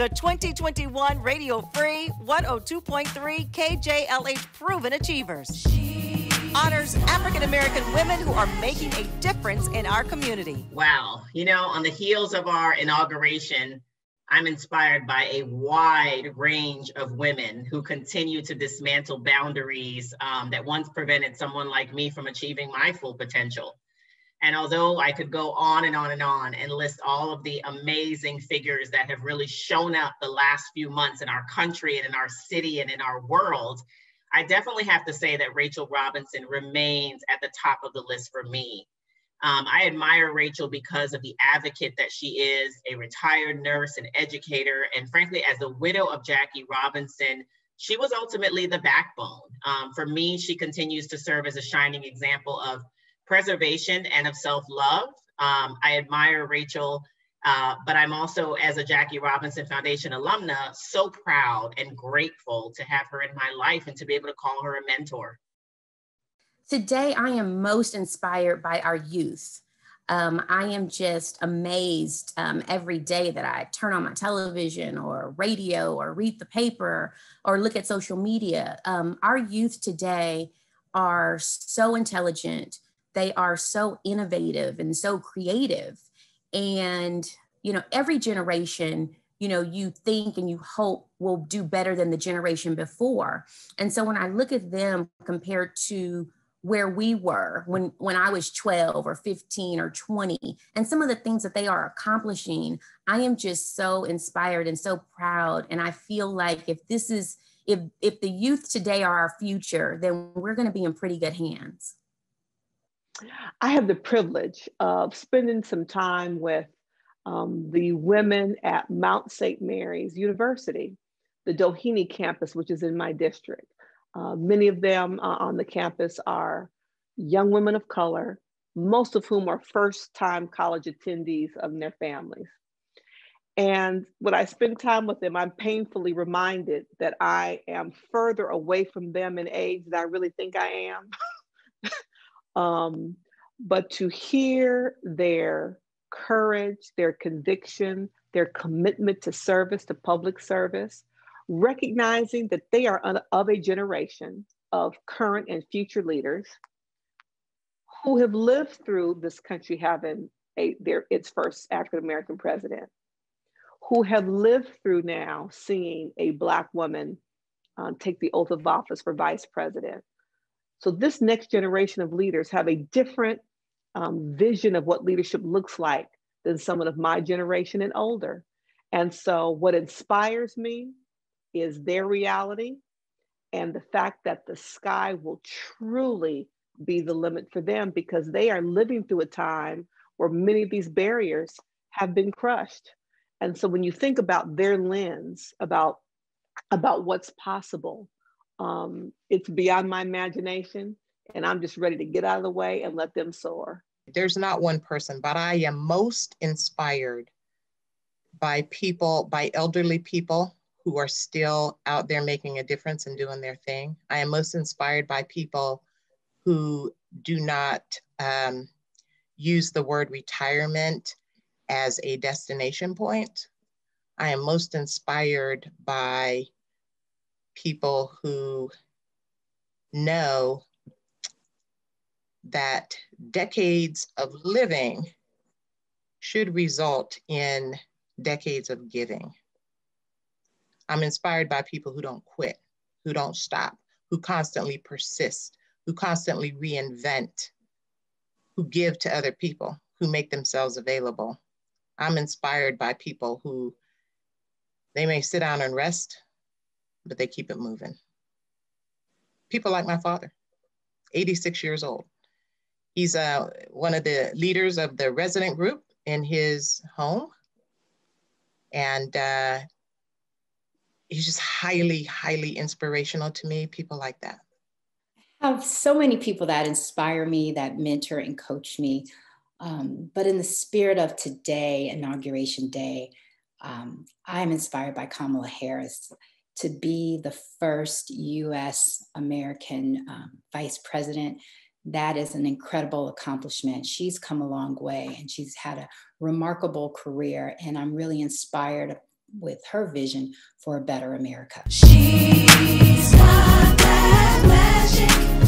The 2021 Radio Free 102.3 KJLH Proven Achievers honors African American women who are making a difference in our community. Wow. You know, on the heels of our inauguration, I'm inspired by a wide range of women who continue to dismantle boundaries um, that once prevented someone like me from achieving my full potential. And although I could go on and on and on and list all of the amazing figures that have really shown up the last few months in our country and in our city and in our world, I definitely have to say that Rachel Robinson remains at the top of the list for me. Um, I admire Rachel because of the advocate that she is, a retired nurse and educator. And frankly, as the widow of Jackie Robinson, she was ultimately the backbone. Um, for me, she continues to serve as a shining example of preservation and of self love. Um, I admire Rachel uh, but I'm also, as a Jackie Robinson Foundation alumna, so proud and grateful to have her in my life and to be able to call her a mentor. Today, I am most inspired by our youth. Um, I am just amazed um, every day that I turn on my television or radio or read the paper or look at social media. Um, our youth today are so intelligent, they are so innovative and so creative. And you know every generation you know you think and you hope will do better than the generation before. And so when i look at them compared to where we were when when i was 12 or 15 or 20 and some of the things that they are accomplishing i am just so inspired and so proud. And i feel like if this is if if the youth today are our future then we're going to be in pretty good hands I have the privilege of spending some time with um, the women at Mount St. Mary's University, the Doheny campus, which is in my district. Uh, many of them uh, on the campus are young women of color, most of whom are first time college attendees of their families. And when I spend time with them, I'm painfully reminded that I am further away from them in age than I really think I am. Um, but to hear their courage, their conviction, their commitment to service, to public service, recognizing that they are of a generation of current and future leaders who have lived through this country having a, their, its first African American president, who have lived through now seeing a Black woman um, take the oath of office for vice president, so this next generation of leaders have a different um, vision of what leadership looks like than someone of my generation and older. And so what inspires me is their reality and the fact that the sky will truly be the limit for them because they are living through a time where many of these barriers have been crushed. And so when you think about their lens about, about what's possible, um, it's beyond my imagination, and I'm just ready to get out of the way and let them soar. There's not one person, but I am most inspired by people, by elderly people who are still out there making a difference and doing their thing. I am most inspired by people who do not um, use the word retirement as a destination point. I am most inspired by people who know that decades of living should result in decades of giving. I'm inspired by people who don't quit, who don't stop, who constantly persist, who constantly reinvent, who give to other people, who make themselves available. I'm inspired by people who they may sit down and rest, but they keep it moving. People like my father, 86 years old. He's uh, one of the leaders of the resident group in his home. And uh, he's just highly, highly inspirational to me, people like that. I have so many people that inspire me, that mentor and coach me. Um, but in the spirit of today, Inauguration Day, um, I'm inspired by Kamala Harris to be the first US American um, vice president. That is an incredible accomplishment. She's come a long way and she's had a remarkable career, and I'm really inspired with her vision for a better America. She's got that magic.